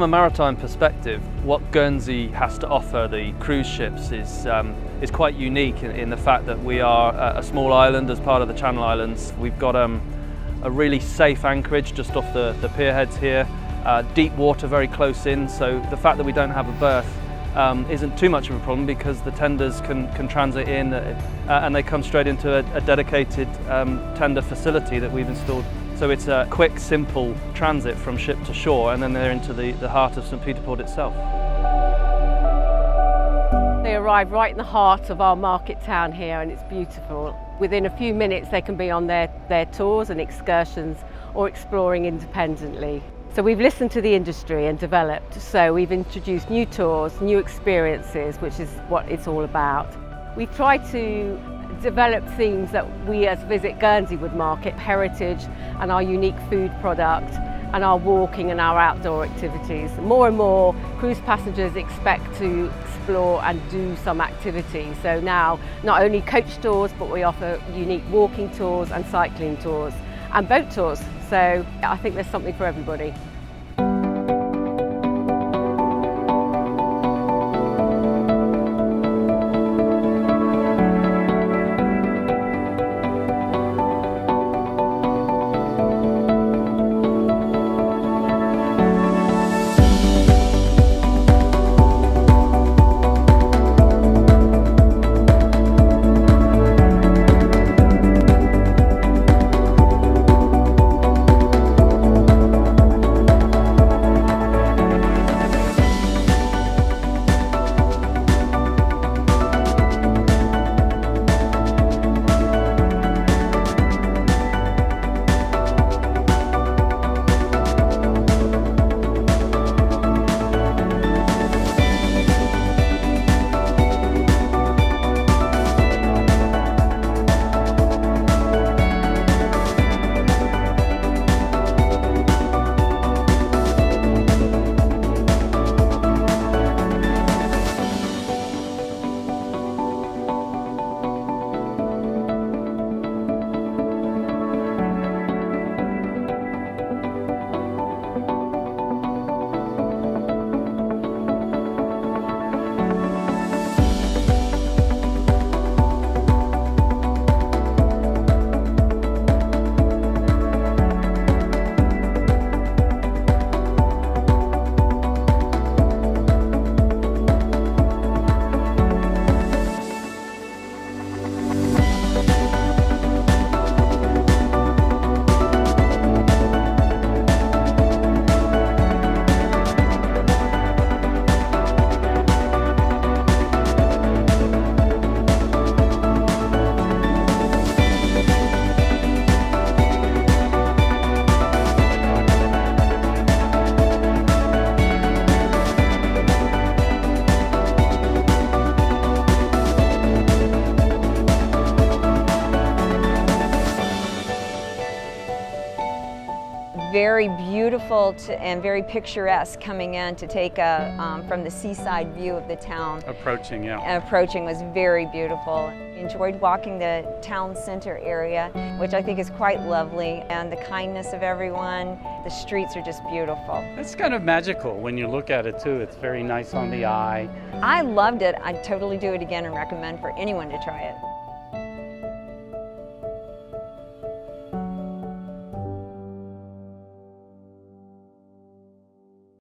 From a maritime perspective, what Guernsey has to offer the cruise ships is, um, is quite unique in, in, the fact that we are a small island as part of the Channel Islands. We've got um, a really safe anchorage just off the, the here, uh, deep water very close in, so the fact that we don't have a berth um, isn't too much of a problem because the tenders can, can transit in uh, and they come straight into a, a dedicated um, tender facility that we've installed so it's a quick, simple transit from ship to shore and then they're into the, the heart of St Peter Port itself. They arrive right in the heart of our market town here and it's beautiful. Within a few minutes they can be on their, their tours and excursions or exploring independently. So we've listened to the industry and developed, so we've introduced new tours, new experiences, which is what it's all about. We've tried to develop themes that we as Visit Guernsey would market, heritage and our unique food product and our walking and our outdoor activities. More and more cruise passengers expect to explore and do some activity. So now not only coach tours but we offer unique walking tours and cycling tours and boat tours. So I think there's something for everybody. Very beautiful to, and very picturesque coming in to take a, um, from the seaside view of the town. Approaching, yeah. Approaching was very beautiful. Enjoyed walking the town center area, which I think is quite lovely, and the kindness of everyone. The streets are just beautiful. It's kind of magical when you look at it too. It's very nice on the eye. I loved it. I'd totally do it again and recommend for anyone to try it.